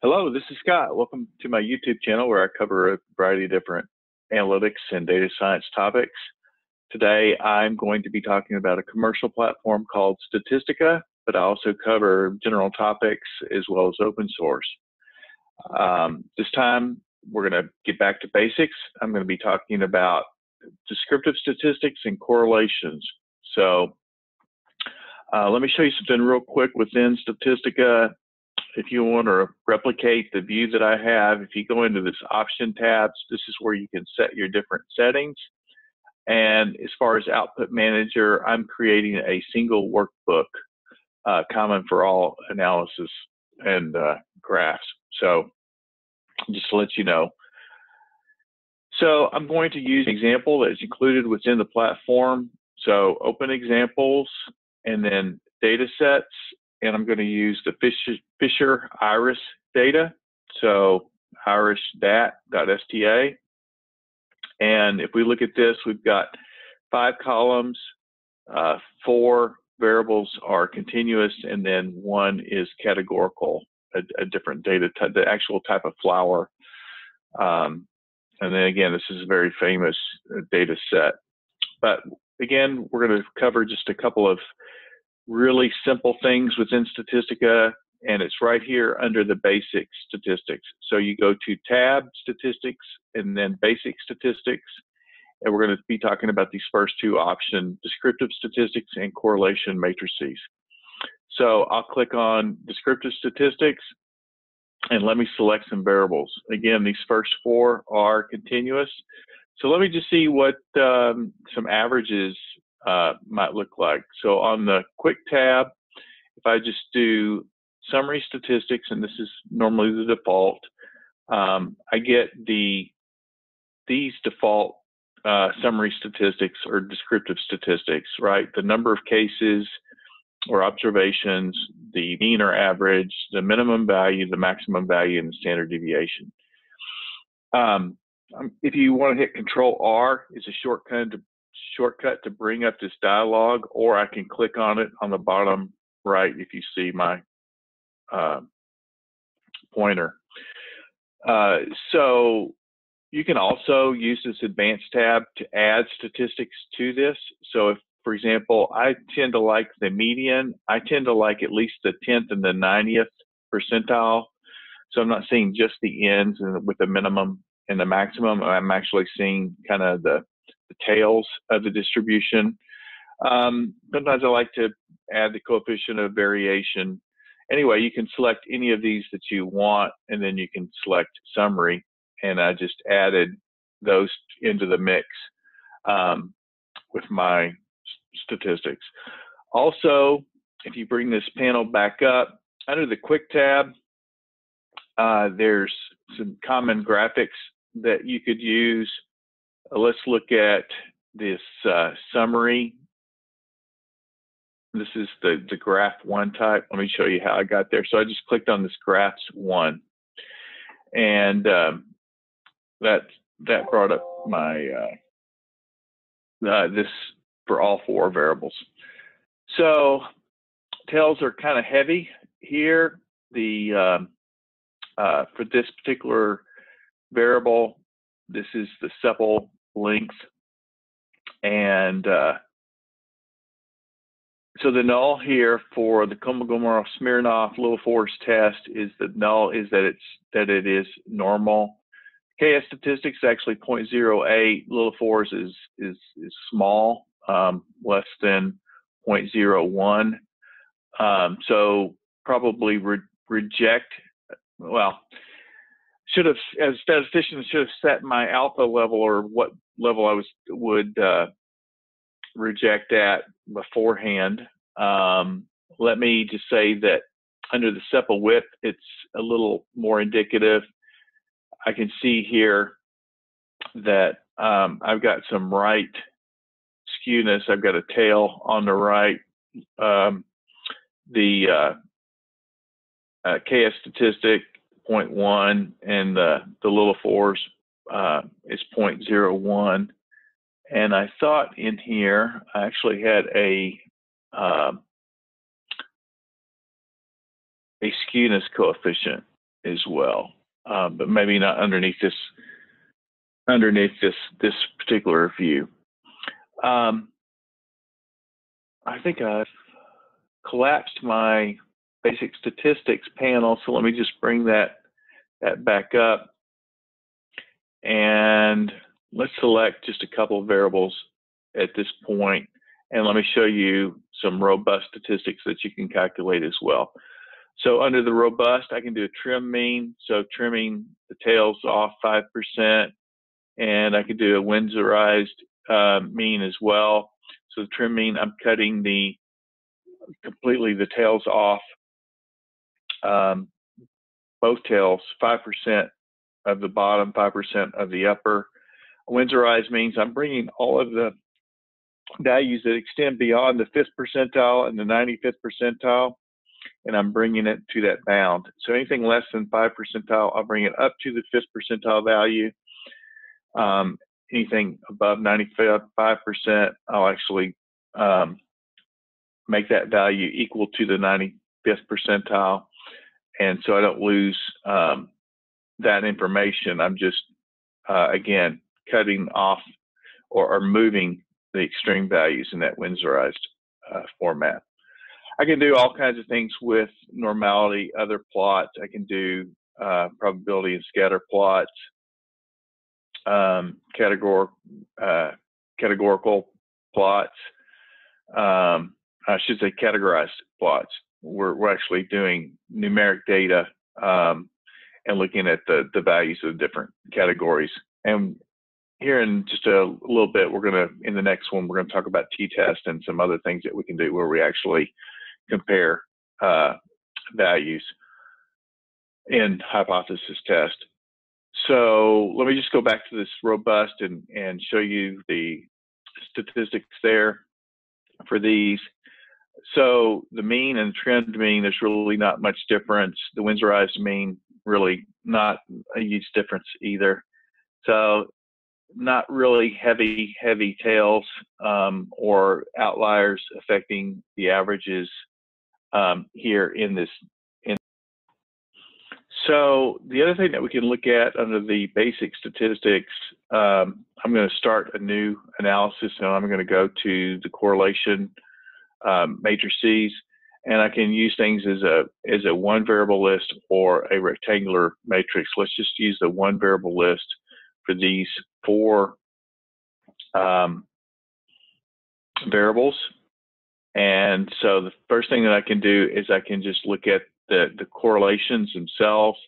Hello, this is Scott. Welcome to my YouTube channel where I cover a variety of different analytics and data science topics. Today, I'm going to be talking about a commercial platform called Statistica, but I also cover general topics as well as open source. Um, this time, we're going to get back to basics. I'm going to be talking about descriptive statistics and correlations. So uh, let me show you something real quick within Statistica if you want to replicate the view that I have, if you go into this option tabs, this is where you can set your different settings. And as far as output manager, I'm creating a single workbook uh, common for all analysis and uh, graphs. So just to let you know. So I'm going to use an example that's included within the platform. So open examples and then data sets and I'm going to use the Fisher, Fisher Iris data. So iris.dat.sta. And if we look at this, we've got five columns, uh, four variables are continuous, and then one is categorical, a, a different data type, the actual type of flower. Um, and then again, this is a very famous uh, data set. But again, we're going to cover just a couple of really simple things within Statistica, and it's right here under the basic statistics. So you go to tab statistics and then basic statistics, and we're going to be talking about these first two options, descriptive statistics and correlation matrices. So I'll click on descriptive statistics and let me select some variables. Again, these first four are continuous. So let me just see what um, some averages uh, might look like. So on the quick tab, if I just do summary statistics, and this is normally the default, um, I get the these default uh, summary statistics or descriptive statistics, right? The number of cases or observations, the mean or average, the minimum value, the maximum value, and the standard deviation. Um, um if you want to hit Control R, is a shortcut to shortcut to bring up this dialog, or I can click on it on the bottom right if you see my uh, pointer. Uh, so you can also use this advanced tab to add statistics to this. So if, for example, I tend to like the median, I tend to like at least the 10th and the 90th percentile. So I'm not seeing just the ends and with the minimum and the maximum. I'm actually seeing kind of the the tails of the distribution. Um, sometimes I like to add the coefficient of variation. Anyway, you can select any of these that you want, and then you can select summary. And I just added those into the mix um, with my statistics. Also, if you bring this panel back up, under the quick tab, uh, there's some common graphics that you could use let's look at this uh, summary. This is the, the graph one type. Let me show you how I got there. So I just clicked on this graphs one and um, that, that brought up my, uh, uh, this for all four variables. So tails are kind of heavy here. The, um, uh, for this particular variable, this is the sepal length. And uh, so the null here for the Kolmogorov Smirnov Lilliefors test is the null is that it's that it is normal. KS statistics actually 0.08. Lilliefors is is is small, um, less than 0.01. Um, so probably re reject. Well, should have, as statisticians, should have set my alpha level or what level I was would uh, reject at beforehand. Um, let me just say that under the sepal width, it's a little more indicative. I can see here that um, I've got some right skewness. I've got a tail on the right. Um, the uh, uh, KS statistic 0.1 and the, the Lilliefors uh, is 0.01. And I thought in here, I actually had a uh, a skewness coefficient. as well, uh, but maybe not underneath this underneath this this particular view. Um, I think I've collapsed my basic statistics panel, so let me just bring that that back up. And let's select just a couple of variables at this point, and let me show you some robust statistics that you can calculate as well. So under the robust, I can do a trim mean, so trimming the tails off 5%, and I can do a Winsorized uh, mean as well. So the trim mean, I'm cutting the completely the tails off, um, both tails, 5% of the bottom, 5% of the upper. Winsorized means I'm bringing all of the values that extend beyond the fifth percentile and the 95th percentile, and I'm bringing it to that bound. So anything less than five percentile, I'll bring it up to the fifth percentile value. Um, anything above 95%, I'll actually um, make that value equal to the 95th percentile. And so I don't lose um, that information. I'm just, uh, again, cutting off or, or, moving the extreme values in that Winsorized uh, format. I can do all kinds of things with normality, other plots. I can do uh, probability and scatter plots, um, categor uh, categorical plots. Um, I should say categorized plots. We're, we're actually doing numeric data um, and looking at the, the values of the different categories. And here in just a little bit, we're going to, in the next one, we're going to talk about t-test and some other things that we can do where we actually compare uh, values in hypothesis test. So let me just go back to this robust and, and show you the statistics there for these. So the mean and trend mean, there's really not much difference. The Winsorized mean, really not a huge difference either. So not really heavy, heavy tails um, or outliers affecting the averages um, here in this. In so the other thing that we can look at under the basic statistics, um, I'm going to start a new analysis and I'm going to go to the correlation um, matrices and I can use things as a as a one variable list or a rectangular matrix. Let's just use the one variable list for these four um, variables. And so the first thing that I can do is I can just look at the, the correlations themselves.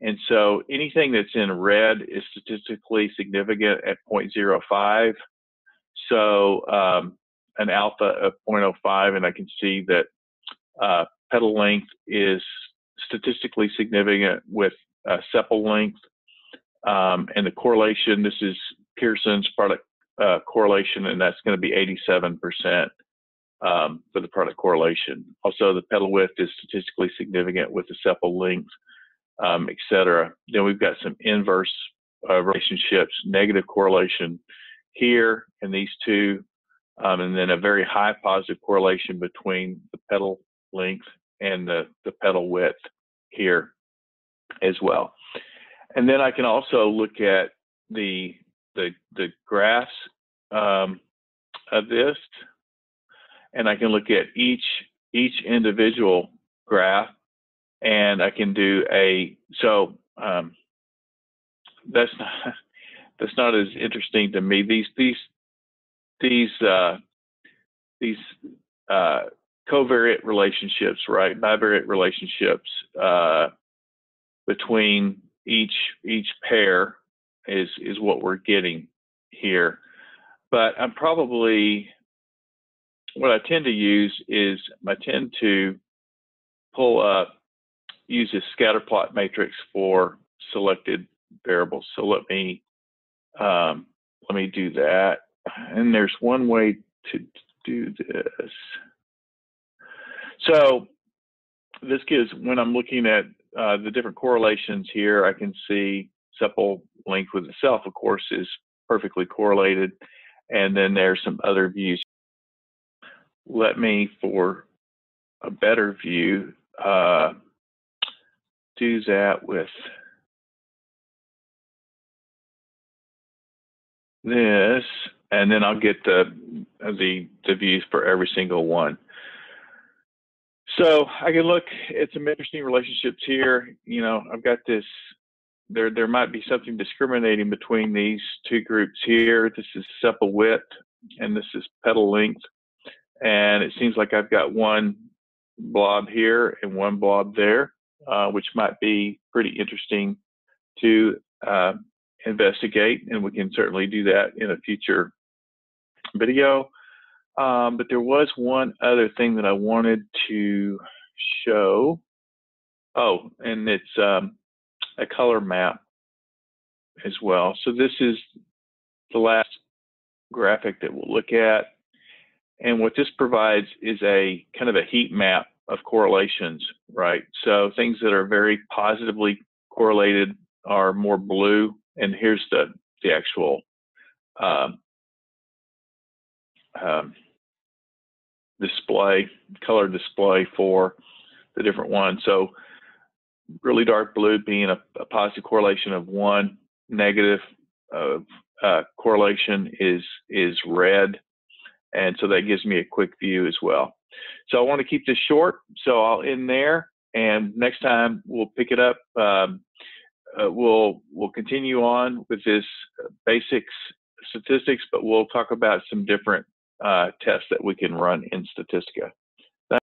And so anything that's in red is statistically significant at 0.05. So um, an alpha of 0.05, and I can see that uh, petal length is statistically significant with uh, sepal length. Um, and the correlation, this is Pearson's product uh, correlation, and that's going to be 87% um, for the product correlation. Also, the petal width is statistically significant with the sepal length, um, et cetera. Then we've got some inverse uh, relationships, negative correlation here in these two, um, and then a very high positive correlation between the petal length and the, the petal width here as well. And then I can also look at the the, the graphs um, of this, and I can look at each each individual graph, and I can do a so um, that's not that's not as interesting to me. These these these uh, these uh, covariate relationships, right? Bivariate relationships uh, between each each pair is is what we're getting here. But I'm probably what I tend to use is I tend to pull up use a scatter plot matrix for selected variables. So let me um, let me do that. And there's one way to do this. So this gives, when I'm looking at uh, the different correlations here, I can see sepal length with itself, of course, is perfectly correlated. And then there's some other views. Let me, for a better view, uh, do that with this, and then I'll get the the the views for every single one. So I can look at some interesting relationships here. You know, I've got this. There, there might be something discriminating between these two groups here. This is sepal width, and this is petal length. And it seems like I've got one blob here and one blob there, uh, which might be pretty interesting to uh, investigate. And we can certainly do that in a future video. Um, but there was one other thing that I wanted to show. Oh, and it's um, a color map as well. So this is the last graphic that we'll look at. And what this provides is a kind of a heat map of correlations, right? So things that are very positively correlated are more blue. And here's the, the actual um, um, display, color display for the different ones. So really dark blue being a, a positive correlation of one, negative of uh, correlation is is red, and so that gives me a quick view as well. So I want to keep this short, so I'll end there, and next time we'll pick it up. Um, uh, we'll we'll continue on with this basics statistics, but we'll talk about some different uh, tests that we can run in Statistica.